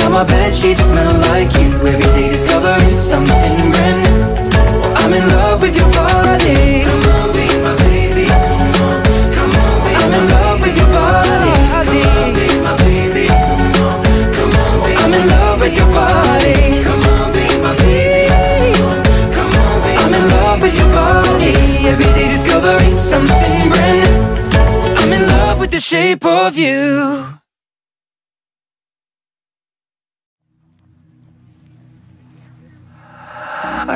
Now my bed sheets smell like you. Every day discovering something brand new. Well, I'm in love with your body. Come on, be my baby. Come on, come on, I'm in love with your body. Come on, be my baby. Come on, come on, be I'm in love with your body. Come on, be my baby. I'm in love with your body. Every day discovering something brand new. I'm in love with the shape of you.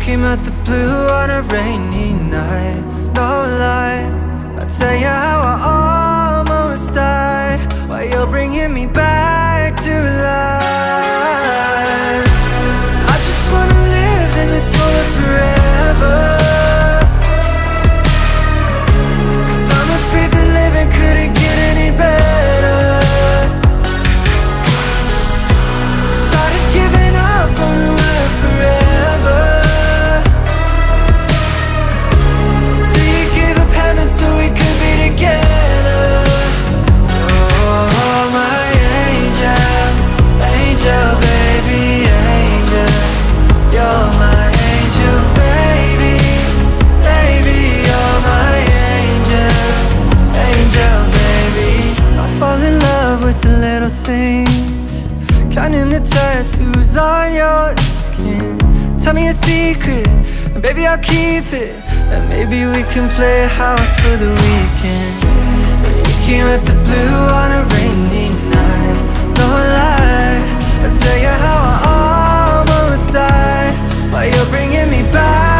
Came out the blue on a rainy night, no lie. I'll tell you how I almost died while you're bringing me back your skin. Tell me a secret, and baby I'll keep it. And maybe we can play house for the weekend. You came at the blue on a rainy night. No lie, I'll tell you how I almost died. While you're bringing me back.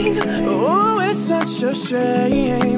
Oh, it's such a shame.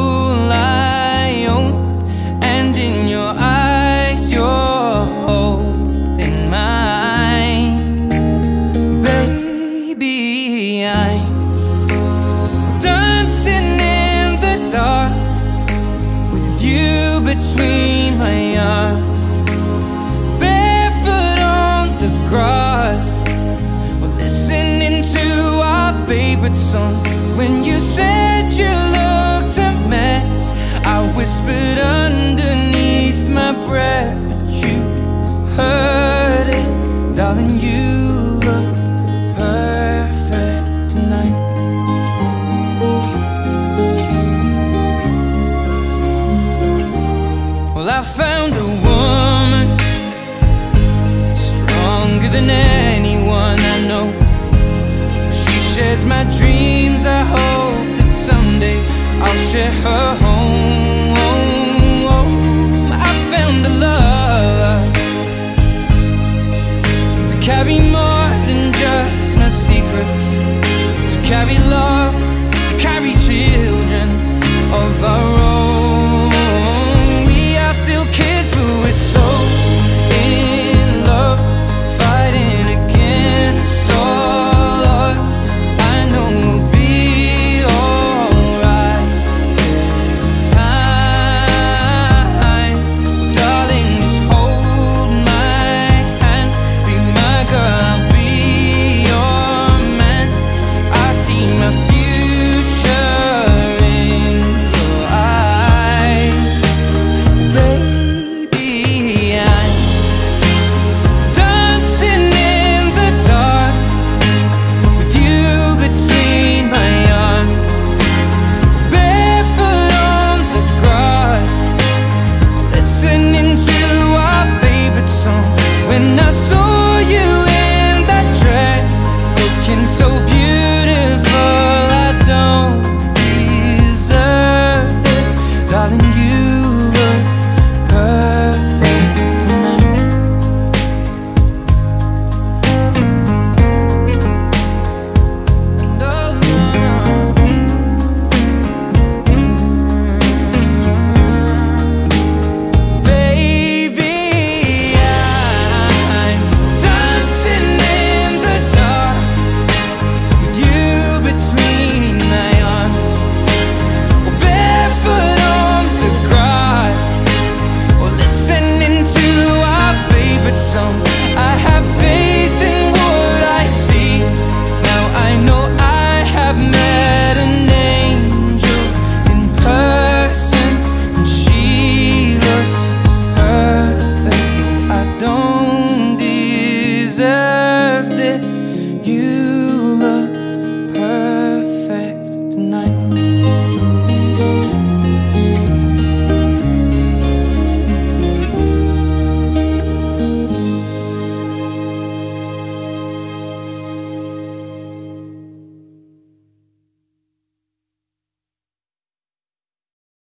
darling. You when I saw